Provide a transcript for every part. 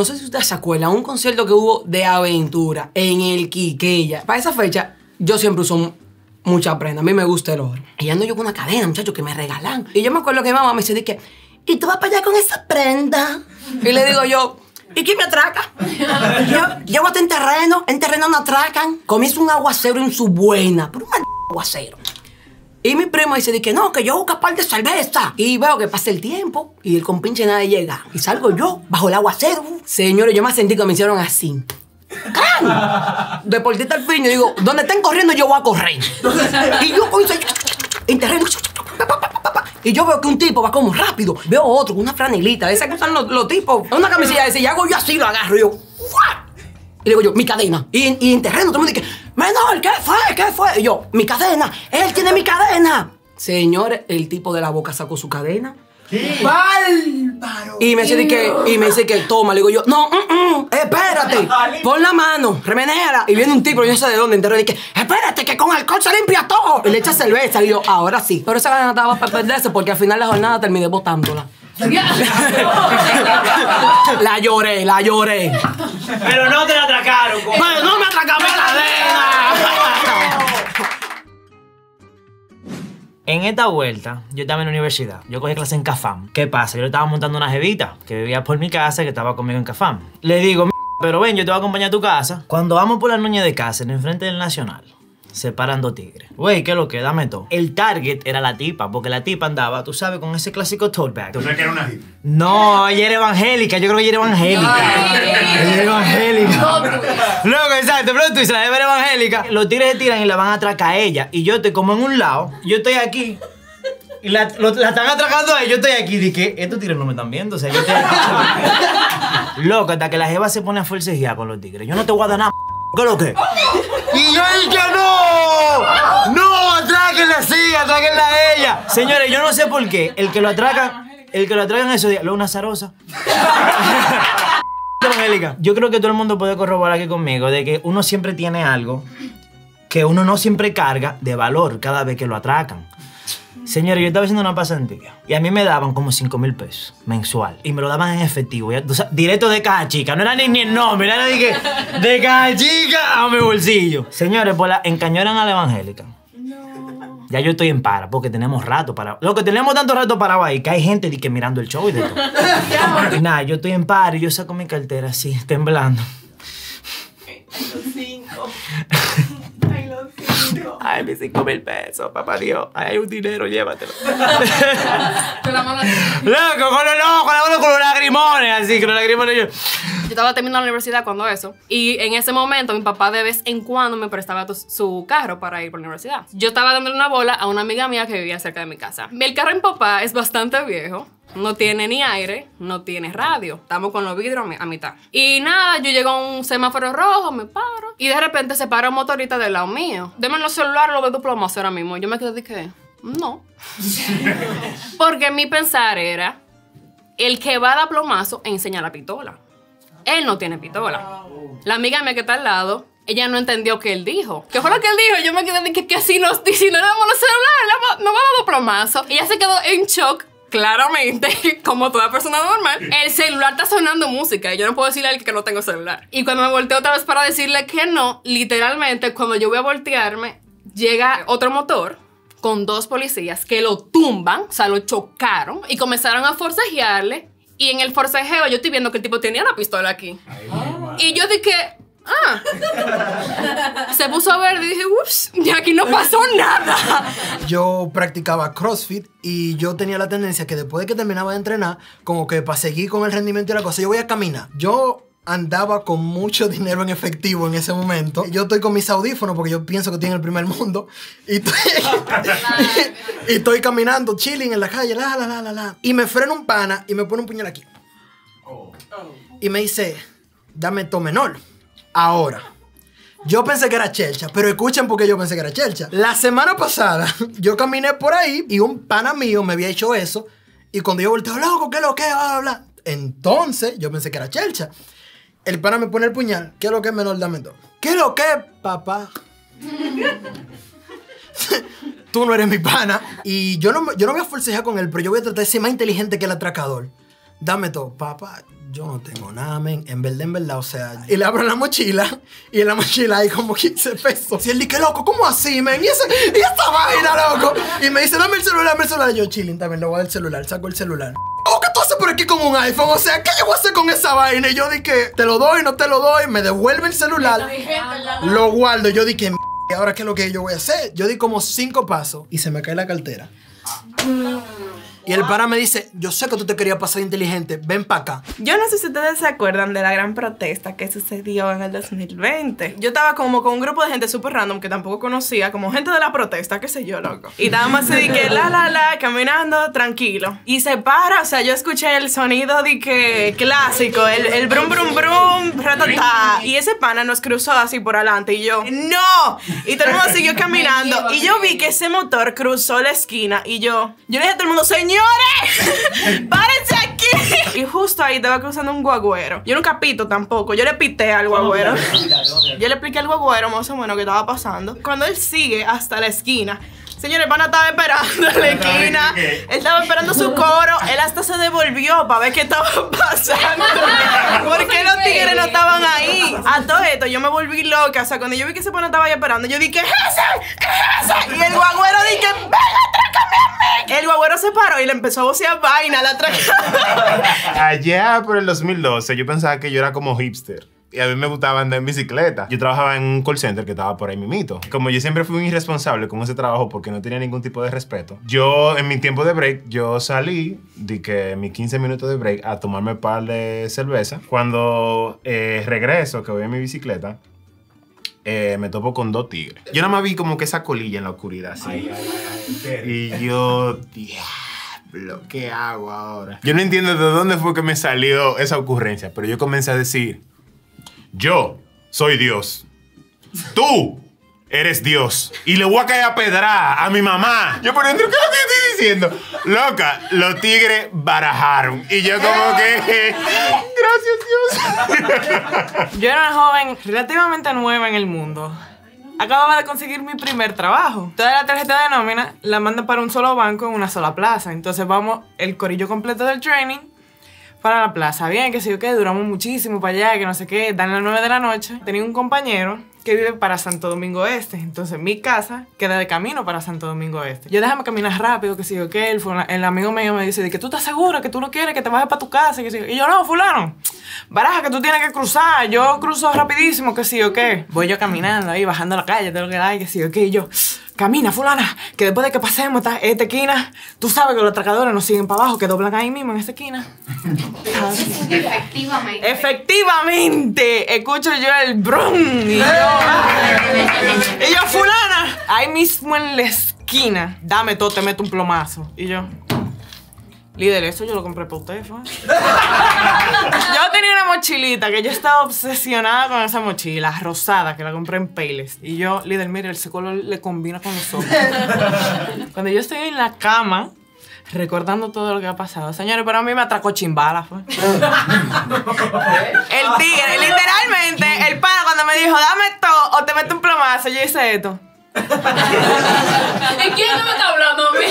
no sé si ustedes se acuerdan, un concierto que hubo de aventura en el Quiqueya. Para esa fecha, yo siempre uso mucha prenda. A mí me gusta el oro. Y ando yo con una cadena, muchachos, que me regalan. Y yo me acuerdo que mi mamá me dice, que, ¿y tú vas para allá con esa prenda? Y le digo yo, ¿y quién me atraca? yo, llego hasta en terreno, en terreno me atracan. Comienza un aguacero en su buena, pero un aguacero. Y mi primo dice que no, que yo busco par de cerveza. Y veo que pasa el tiempo y el compinche nadie llega. Y salgo yo bajo el aguacero. Señores, yo me sentí que me hicieron así. ¡Can! Deportista al fin, yo digo, donde estén corriendo yo voy a correr. Y yo comienzo en terreno. Y yo veo que un tipo va como rápido. Veo otro con una franelita. Esa que usan los, los tipos. Una camisilla de ese. Y hago yo así, lo agarro. Y yo, Y le digo yo, mi cadena. Y, y en terreno todo el mundo dice, menor, ¿qué fue? ¿Qué fue? Y yo, mi cadena. Él tiene mi cadena. Señores, el tipo de la boca sacó su cadena. ¿Qué? ¡Bárbaro! Y me dice que, y me dice que toma, le digo yo, no, mm, mm, espérate, pon la mano, remenéala. Y viene un tipo, yo no sé de dónde, entero, y dice, espérate, que con alcohol se limpia todo. Y le echa cerveza, y yo, ahora sí. Pero esa gana estaba para perderse, porque al final de la jornada terminé botándola. la lloré, la lloré. Pero no te la atracaron. Pero no me atracaron la cadena. En esta vuelta, yo estaba en la universidad. Yo cogí clase en Cafam. ¿Qué pasa? Yo le estaba montando una jevita que vivía por mi casa, que estaba conmigo en Cafam. Le digo, pero ven, yo te voy a acompañar a tu casa. Cuando vamos por la noña de casa, en el frente del Nacional, se paran dos tigres. Güey, ¿qué es lo que? Dame todo. El target era la tipa, porque la tipa andaba, tú sabes, con ese clásico tote bag. ¿Tú crees que era una hippie? No, ella era evangélica, yo creo que ella era evangélica. Ella era evangélica. Luego, exacto, pero tú dices, la era evangélica. Los tigres se tiran y la van a atracar a ella. Y yo estoy como en un lado, yo estoy aquí. Y la, lo- la están atracando a ella, yo estoy aquí. Dije, estos tigres no me están viendo, o sea, yo estoy aquí. Loco, hasta que la jeva se pone a forcejear con los tigres. Yo no te voy a dar nada, ¿qué lo que? Y yo dije, no, no, atráquenla sí, atráquenla a ella. Señores, yo no sé por qué, el que lo atracan, el que lo atracan esos días, luego una zarosa. Angélica, yo creo que todo el mundo puede corroborar aquí conmigo de que uno siempre tiene algo que uno no siempre carga de valor cada vez que lo atracan. Señores, yo estaba haciendo una pasantía y a mí me daban como 5 mil pesos mensual y me lo daban en efectivo, ya, directo de caja chica, no era ni, ni el nombre, era de, que, de caja chica a mi bolsillo. Señores, pues la encañonan a la evangélica. Ya yo estoy en para, porque tenemos rato para. Lo que tenemos tanto rato parado ahí, que hay gente de que mirando el show y de todo. nada, yo estoy en para y yo saco mi cartera así, temblando. Ay, mis cinco mil pesos, papá Dios. Ay, hay un dinero, llévatelo. Con la mano. Loco, con ojos, con la mano con los lagrimones, así, con los lagrimones. Yo. Yo estaba terminando la universidad cuando eso. Y en ese momento mi papá de vez en cuando me prestaba su carro para ir por la universidad. Yo estaba dándole una bola a una amiga mía que vivía cerca de mi casa. El carro de mi papá es bastante viejo. No tiene ni aire, no tiene radio. Estamos con los vidrios a mi- a mitad. Y nada, yo llego a un semáforo rojo, me paro. Y de repente se para un motorista del lado mío. Deme los celulares, lo veo tu plomazo ahora mismo. Yo me quedé de que, no. Porque mi pensar era, el que va a dar plomazo enseña la pistola. Él no tiene pistola. La amiga mía que está al lado, ella no entendió qué él dijo. ¿Qué fue lo que él dijo? Yo me quedé de que, que si, nos, si no le damos los celulares, nos va a dar plomazo. Ella se quedó en shock. Claramente, como toda persona normal, el celular está sonando música y yo no puedo decirle a él que no tengo celular. Y cuando me volteo otra vez para decirle que no, literalmente cuando yo voy a voltearme, llega otro motor con dos policías que lo tumban, o sea, lo chocaron y comenzaron a forcejearle. Y en el forcejeo yo estoy viendo que el tipo tenía una pistola aquí. Y yo dije, ah. Se puso a ver y dije, ups, y aquí no pasó nada. Yo practicaba CrossFit y yo tenía la tendencia que después de que terminaba de entrenar, como que para seguir con el rendimiento y la cosa, yo voy a caminar. Yo andaba con mucho dinero en efectivo en ese momento. Yo estoy con mis audífonos porque yo pienso que estoy en el primer mundo. Y estoy, y estoy caminando, chilling en la calle, la, la, la, la, la. Y me frena un pana y me pone un puñal aquí. Y me dice, dame to menor. Ahora. Yo pensé que era chelcha, pero escuchen porque yo pensé que era chelcha. La semana pasada, yo caminé por ahí y un pana mío me había hecho eso. Y cuando yo volteo, loco, ¿qué es lo que? Bla, bla, bla. Entonces, yo pensé que era chelcha. El pana me pone el puñal. ¿Qué es lo que es menor? Dame dos. ¿Qué es lo que, papá? Tú no eres mi pana. Y yo no, yo no voy a con él, pero yo voy a tratar de ser más inteligente que el atracador. Dame todo, papá. Yo no tengo nada, men. En verdad, en verdad, o sea. Y le abro la mochila y en la mochila hay como 15 pesos. Y él dice, loco, ¿cómo así, men? Y, ese, y esa vaina, loco. Y me dice, dame el celular, dame el celular. Y yo, chilling, también le voy a dar el celular, saco el celular. ¿Cómo que tú haces por aquí con un iPhone? O sea, ¿qué yo voy a hacer con esa vaina? Y yo dije, te lo doy, no te lo doy. Me devuelve el celular. Lo guardo. Yo dije, "M***, ¿y ahora qué es lo que yo voy a hacer? Yo di como cinco pasos y se me cae la cartera. Y el pana me dice, yo sé que tú te querías pasar inteligente, ven para acá. Yo no sé si ustedes se acuerdan de la gran protesta que sucedió en el 2020. Yo estaba como con un grupo de gente súper random que tampoco conocía, como gente de la protesta, qué sé yo, loco. Y estábamos así de que la, la, la, caminando tranquilo. Y se para, o sea, yo escuché el sonido de que clásico, el, el brum, brum, brum, ratata. Y ese pana nos cruzó así por adelante y yo, ¡no! Y todo el mundo siguió caminando. Y yo vi que ese motor cruzó la esquina y yo, yo le dije a todo el mundo, señores, párense aquí. Y justo ahí estaba cruzando un guagüero. Yo nunca pito tampoco, yo le pité al guagüero. Yo le expliqué al guagüero más o menos qué estaba pasando. Cuando él sigue hasta la esquina, Señores, el pana estaba esperando en la esquina. Él estaba esperando su coro. Él hasta se devolvió para ver qué estaba pasando. ¿Por qué los tigres no estaban ahí? A todo esto, yo me volví loca. O sea, cuando yo vi que ese pana estaba ahí esperando, yo dije, ¡Ese! ¡Ese! Y el guagüero dije, ¡Ven, atrácame a mí! El guagüero se paró y le empezó a vocear vaina, la atracaba. Allá por el 2012 yo pensaba que yo era como hipster. Y a mí me gustaba andar en bicicleta. Yo trabajaba en un call center que estaba por ahí mimito. Como yo siempre fui un irresponsable con ese trabajo porque no tenía ningún tipo de respeto, yo en mi tiempo de break, yo salí, di que mis 15 minutos de break, a tomarme un par de cerveza. Cuando eh, regreso, que voy en mi bicicleta, eh, me topo con dos tigres. Yo nada más vi como que esa colilla en la oscuridad, así. y yo, diablo, ¿qué hago ahora? Yo no entiendo de dónde fue que me salió esa ocurrencia, pero yo comencé a decir, yo soy Dios. Tú eres Dios. Y le voy a caer a pedra a mi mamá. Yo por dentro, ¿qué es lo que estoy diciendo? Loca, los tigres barajaron. Y yo como que... Gracias Dios. Yo era una joven relativamente nueva en el mundo. Acababa de conseguir mi primer trabajo. Toda la tarjeta de nómina la mandan para un solo banco en una sola plaza. Entonces vamos el corillo completo del training para la plaza. Bien, que sé yo qué, duramos muchísimo para allá, que no sé qué, dan las 9 de la noche. Tenía un compañero que vive para Santo Domingo Este. Entonces mi casa queda de camino para Santo Domingo Este. Yo déjame caminar rápido, que sé yo qué. El, el amigo mío me dice de que tú estás seguro, que tú no quieres que te bajes para tu casa. Que. Y yo, no, fulano. Baraja, que tú tienes que cruzar. Yo cruzo rapidísimo, que sí yo qué. Voy yo caminando ahí, bajando la calle, lo que hay, que sí yo qué. Y yo, camina, fulana, que después de que pasemos esta, esta esquina, tú sabes que los atracadores nos siguen para abajo, que doblan ahí mismo en esta esquina. Efectivamente. Efectivamente, escucho yo el brum y yo, y yo, fulana, ahí mismo en la esquina, dame todo, te meto un plomazo. Y yo, líder, eso yo lo compré para usted, fue. Yo tenía una mochilita que yo estaba obsesionada con esa mochila, rosada, que la compré en Payless. Y yo, líder, mire, ese color le combina con los ojos. Cuando yo estoy en la cama, recordando todo lo que ha pasado. Señores, pero a mí me atracó chimbala, fue. El tigre, literalmente, el pana cuando me dijo, dame esto o te meto un plomazo, yo hice esto. ¿De quién no me está hablando a mí?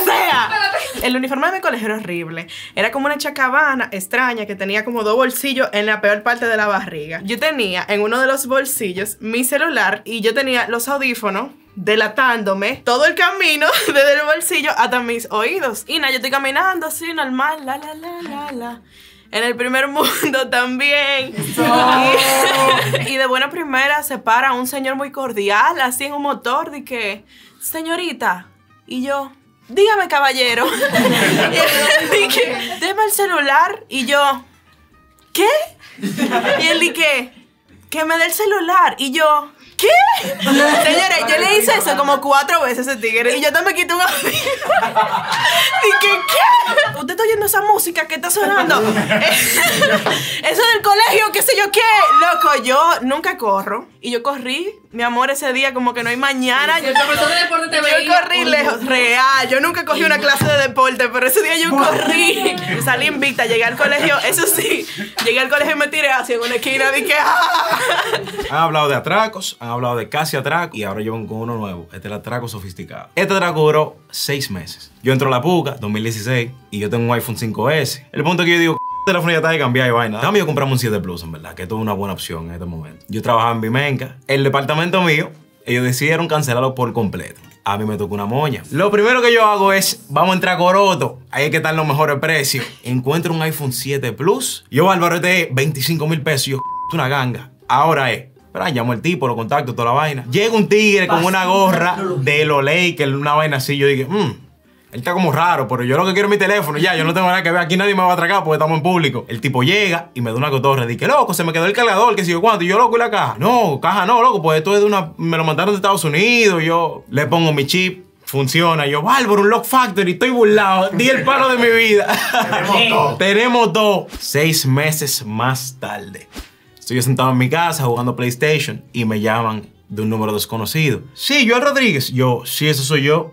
O sea, el uniforme de mi colegio era horrible. Era como una chacabana extraña que tenía como dos bolsillos en la peor parte de la barriga. Yo tenía en uno de los bolsillos mi celular y yo tenía los audífonos delatándome todo el camino desde el bolsillo hasta mis oídos. Y nada, yo estoy caminando así, normal, la, la, la, la, la. En el primer mundo también. Y, y de buena primera se para un señor muy cordial, así en un motor, de que, señorita, y yo, dígame caballero. y deme el celular, y yo, ¿qué? Y él dije, que me dé el celular, y yo, ¿qué? Señores, yo le hice eso como cuatro veces ese tigre, y yo también quité un. Dije, ¿qué? ¿Usted está oyendo esa música que está sonando? Eso del colegio, qué sé yo qué. Loco, yo nunca corro. Y yo corrí, mi amor, ese día como que no hay mañana. Yo, de deporte te yo corrí lejos, real. Yo nunca cogí una clase de deporte, pero ese día yo corrí. Salí invicta, llegué al colegio, eso sí. Llegué al colegio y me tiré hacia una esquina. Dije, ¡ah! Han hablado de atracos, han hablado de casi atracos y ahora llevan con uno nuevo. Este es el atraco sofisticado. Este atraco duró seis meses. Yo entro a la puca, 2016, y yo tengo un iPhone 5S. El punto es que yo digo, teléfono ya está de cambiar y vaina. Déjame yo comprarme un 7 Plus, en verdad, que esto es una buena opción en este momento. Yo trabajaba en Vimenca. El departamento mío, ellos decidieron cancelarlo por completo. A mí me tocó una moña. Lo primero que yo hago es, vamos a entrar a Coroto. Ahí es que están los mejores precios. Encuentro un iPhone 7 Plus. Yo, Álvaro, este es 25 mil pesos. Yo, es una ganga. Ahora es. Pero llamo al tipo, lo contacto, toda la vaina. Llega un tigre con una gorra de los Lakers, una vaina así. Yo dije, mmm. Él está como raro, pero yo lo que quiero es mi teléfono. Ya, yo no tengo nada que ver. Aquí nadie me va a atracar porque estamos en público. El tipo llega y me da una cotorra. Dice, loco, se me quedó el cargador, que si yo cuánto. Y yo, loco, y la caja. No, caja no, loco, pues esto es de una. Me lo mandaron de Estados Unidos. Yo le pongo mi chip. Funciona. Yo, Bárbaro, un Lock Factory, estoy burlado. Di el palo de mi vida. Tenemos todo. Tenemos dos. Seis meses más tarde. Estoy sentado en mi casa jugando PlayStation y me llaman de un número desconocido. Sí, Joel Rodríguez. Yo, sí, eso soy yo.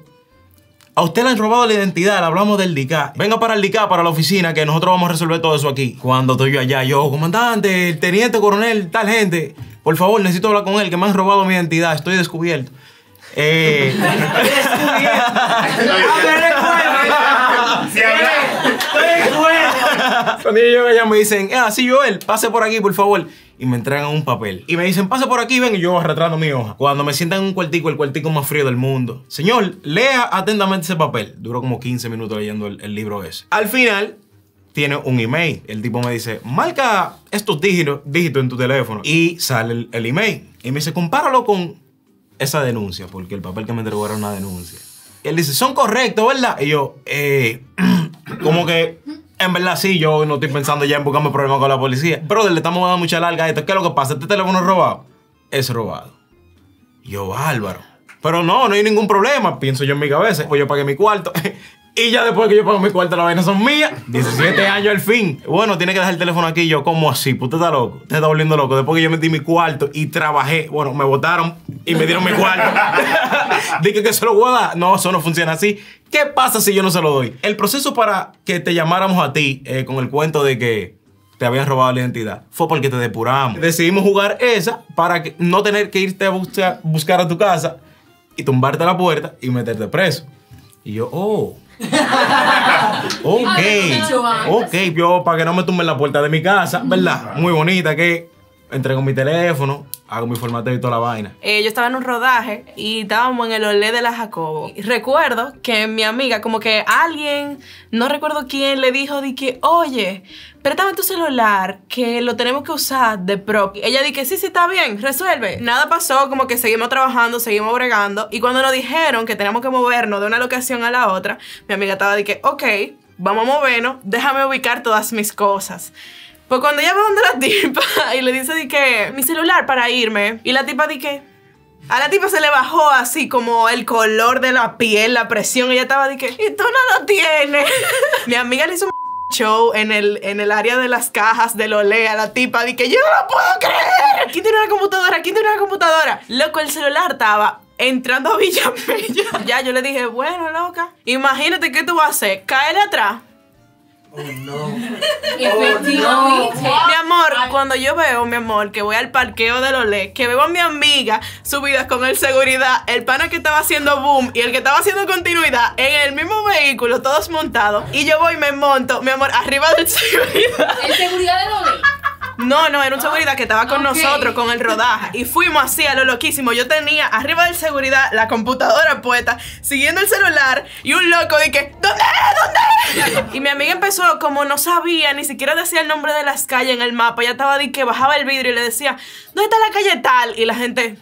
A usted le han robado la identidad, le hablamos del DICA. Venga para el DICA, para la oficina, que nosotros vamos a resolver todo eso aquí. Cuando estoy yo allá, yo, comandante, el teniente coronel, tal gente, por favor, necesito hablar con él, que me han robado mi identidad, estoy descubierto. Eh, habla- Cuando yo llego allá me dicen, ah, sí, Joel, pase por aquí, por favor. Y me entregan un papel. Y me dicen, pase por aquí, ven, y yo arrastrando mi hoja. Cuando me sientan en un cuartico, el cuartico más frío del mundo. Señor, lea atentamente ese papel. Duró como 15 minutos leyendo el, libro ese. Al final, tiene un email. El tipo me dice, marca estos dígitos, dígitos en tu teléfono. Y sale el, el email. Y me dice, compáralo con esa denuncia, porque el papel que me entregó era una denuncia. Y él dice, son correctos, ¿verdad? Y yo, eh, como que, en verdad sí, yo no estoy pensando ya en buscarme problemas con la policía. Brother, le estamos dando mucha larga a esto. ¿Qué es lo que pasa? ¿Este teléfono es robado? Es robado. Yo, bárbaro. Pero no, no hay ningún problema, pienso yo en mi cabeza. Pues yo pagué mi cuarto. y ya después que yo pago mi cuarto, las vainas son mías. 17 años al fin. Bueno, tiene que dejar el teléfono aquí. Yo, ¿cómo así? Pues usted está loco. Usted está volviendo loco. Después que yo metí mi cuarto y trabajé, bueno, me votaron y me dieron mi cuarto. Dije que se lo voy a dar. No, eso no funciona así. ¿Qué pasa si yo no se lo doy? El proceso para que te llamáramos a ti eh, con el cuento de que te habían robado la identidad fue porque te depuramos. Decidimos jugar esa para que no tener que irte a buscar, buscar a tu casa y tumbarte la puerta y meterte preso. Y yo, oh. ok. Ok, yo para que no me tumben la puerta de mi casa, ¿verdad? Muy bonita que entrego mi teléfono, hago mi formateo y toda la vaina. Eh, yo estaba en un rodaje y estábamos en el Olé de la Jacobo. Y recuerdo que mi amiga, como que alguien, no recuerdo quién, le dijo de que, oye, préstame tu celular, que lo tenemos que usar de pro. Y ella dije, sí, sí, está bien, resuelve. Nada pasó, como que seguimos trabajando, seguimos bregando. Y cuando nos dijeron que teníamos que movernos de una locación a la otra, mi amiga estaba de que, ok, vamos a movernos, déjame ubicar todas mis cosas. Pues cuando ella va donde la tipa y le dice de que mi celular para irme, y la tipa di que a la tipa se le bajó así como el color de la piel, la presión, ella estaba de que y tú no lo tienes. mi amiga le hizo un show en el, en el área de las cajas de Olé a la tipa de que yo no lo puedo creer. ¿Quién tiene una computadora? ¿Quién tiene una computadora? Loco, el celular estaba entrando a Villamella. ya yo le dije, bueno, loca, imagínate qué tú vas a hacer, caerle atrás. Efectivamente. Mi amor, cuando yo veo, mi amor, que voy al parqueo de Lolé, que veo a mi amiga subida con el seguridad, el pana que estaba haciendo boom y el que estaba haciendo continuidad en el mismo vehículo, todos montados, y yo voy y me monto, mi amor, arriba del seguridad. ¿El seguridad de Lole? No, no, era un seguridad que estaba con nosotros, con el rodaje. Y fuimos así a lo loquísimo. Yo tenía arriba del seguridad la computadora puesta, siguiendo el celular, y un loco de que, ¿dónde? ¿Dónde? Y mi amiga empezó, como no sabía, ni siquiera decía el nombre de las calles en el mapa. Ella estaba de que bajaba el vidrio y le decía, ¿dónde está la calle tal? Y la gente.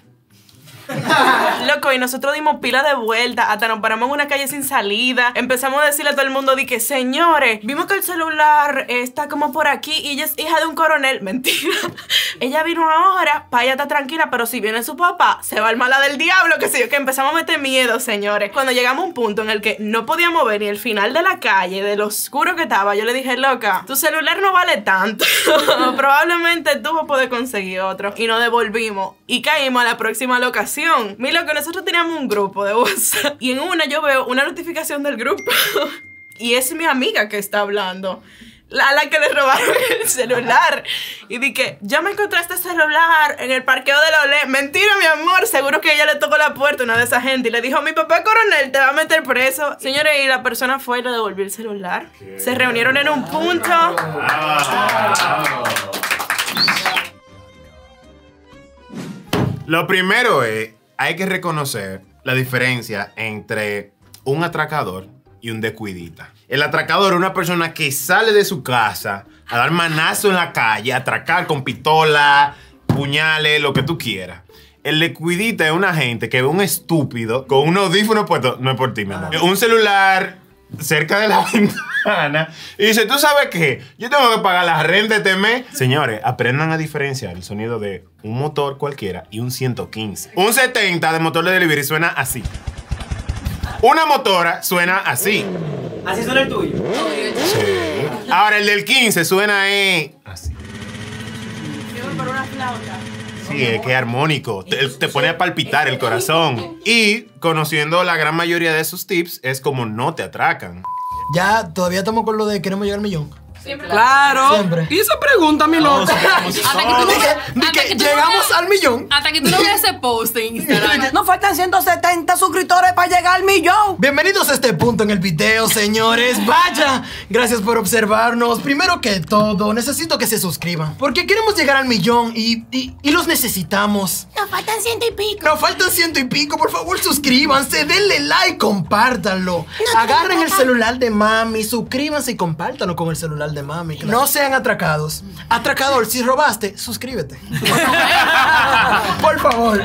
Loco, y nosotros dimos pila de vuelta, hasta nos paramos en una calle sin salida. Empezamos a decirle a todo el mundo, di que, señores, vimos que el celular está como por aquí y ella es hija de un coronel. Mentira. ella vino ahora, para ella está tranquila, pero si viene su papá, se va al mala del diablo, que sé yo, que empezamos a meter miedo, señores. Cuando llegamos a un punto en el que no podíamos ver ni el final de la calle, de lo oscuro que estaba, yo le dije, loca, tu celular no vale tanto. Probablemente tú vas a poder conseguir otro. Y nos devolvimos y caímos a la próxima locación. Mi loco, nosotros teníamos un grupo de WhatsApp y en una yo veo una notificación del grupo y es mi amiga que está hablando. a la que le robaron el celular. Y dije, yo me encontré este celular en el parqueo de la OLE. Mentira, mi amor. Seguro que ella le tocó la puerta a una de esa gente y le dijo, mi papá coronel te va a meter preso. Señores, y la persona fue y le devolvió el celular. Se reunieron en un punto. Lo primero es, hay que reconocer la diferencia entre un atracador y un descuidita. El atracador es una persona que sale de su casa a dar manazo en la calle, a atracar con pistola, puñales, lo que tú quieras. El descuidita es una gente que ve un estúpido con un audífono puesto, no es por ti, mi amor. Un celular cerca de la ventana y dice, ¿tú sabes qué? Yo tengo que pagar la renta este mes. Señores, aprendan a diferenciar el sonido de un motor cualquiera y un 115. Un 70 de motor de delivery suena así. Una motora suena así. Así suena el tuyo. Sí. Ahora el del 15 suena eh, así. Sí, es que armónico. Te, te pone a palpitar el corazón. Y conociendo la gran mayoría de esos tips, es como no te atracan. Ya, todavía estamos con lo de queremos llegar al millón. Claro. Siempre. Y esa pregunta, mi loco. Hasta que tú no Dije, veas- dije, hasta que tú no llegamos veas- al millón. Hasta que tú no veas ese post en Instagram. Nos faltan 170 suscriptores para llegar al millón. Bienvenidos a este punto en el video, señores. Vaya, gracias por observarnos. Primero que todo, necesito que se suscriban. Porque queremos llegar al millón y, y, y los necesitamos. Nos faltan ciento y pico. Nos faltan ciento y pico. Por favor, suscríbanse, denle like, compártanlo. Agarren el celular de mami, suscríbanse y compártanlo con el celular de mami. No sean atracados. Atracador, si robaste, suscríbete. Por favor.